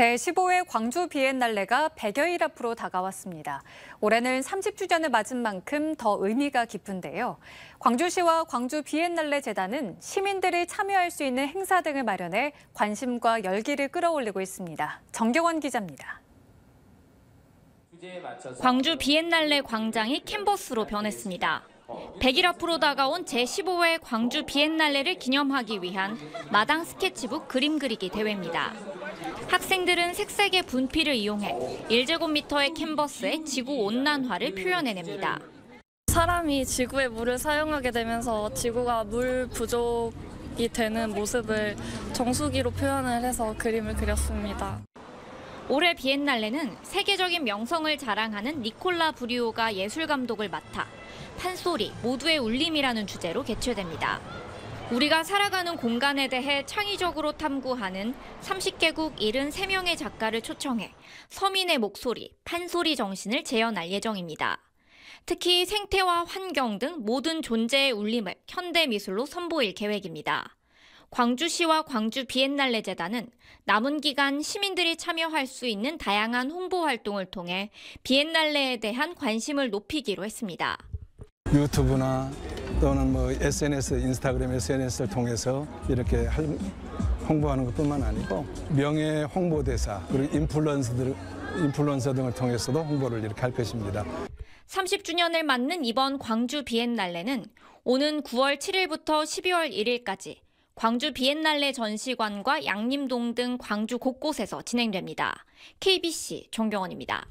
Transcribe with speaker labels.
Speaker 1: 제15회 광주 비엔날레가 100여일 앞으로 다가왔습니다. 올해는 30주년을 맞은 만큼 더 의미가 깊은데요. 광주시와 광주 비엔날레 재단은 시민들이 참여할 수 있는 행사 등을 마련해 관심과 열기를 끌어올리고 있습니다. 정경원 기자입니다.
Speaker 2: 광주 비엔날레 광장이 캔버스로 변했습니다. 100일 앞으로 다가온 제15회 광주 비엔날레를 기념하기 위한 마당 스케치북 그림 그리기 대회입니다. 학생들은 색색의 분필을 이용해 1제곱미터의 캔버스에 지구 온난화를 표현해냅니다.
Speaker 3: 사람이 지구의 물을 사용하게 되면서 지구가 물 부족이 되는 모습을 정수기로 표현을 해서 그림을 그렸습니다.
Speaker 2: 올해 비엔날레는 세계적인 명성을 자랑하는 니콜라 브리오가 예술 감독을 맡아 판소리, 모두의 울림이라는 주제로 개최됩니다. 우리가 살아가는 공간에 대해 창의적으로 탐구하는 30개국 73명의 작가를 초청해 서민의 목소리, 판소리 정신을 재현할 예정입니다. 특히 생태와 환경 등 모든 존재의 울림을 현대 미술로 선보일 계획입니다. 광주시와 광주 비엔날레 재단은 남은 기간 시민들이 참여할 수 있는 다양한 홍보 활동을 통해 비엔날레에 대한 관심을 높이기로 했습니다.
Speaker 4: 유튜브나 또는 뭐 SNS, 인스타그램 SNS를 통해서 이렇게 할- 홍보하는 것뿐만 아니고 명예 홍보대사 그리고 인플루언서들 인플루언서 등을 통해서도 홍보를 이렇게 할 것입니다.
Speaker 2: 30주년을 맞는 이번 광주 비엔날레는 오는 9월 7일부터 12월 1일까지 광주 비엔날레 전시관과 양림동 등 광주 곳곳에서 진행됩니다. KBC 정경원입니다.